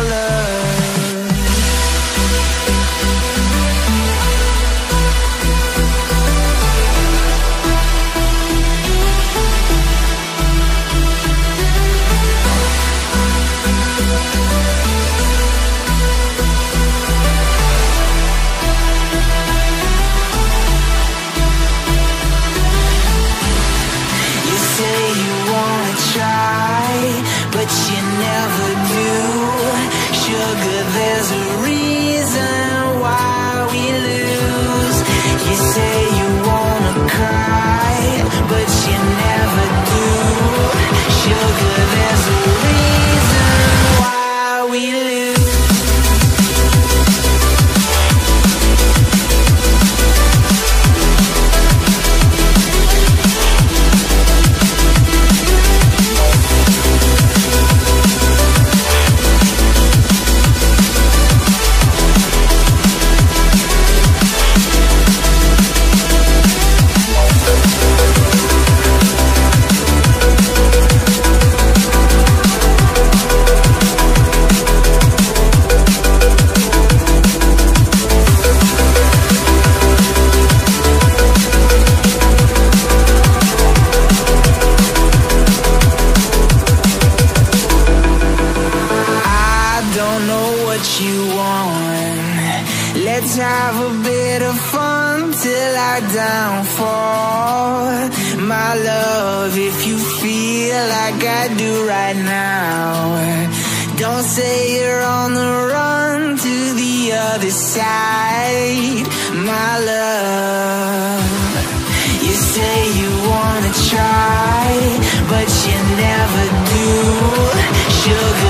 color. Eu there's a other side, my love. You say you wanna try, but you never do. Sugar.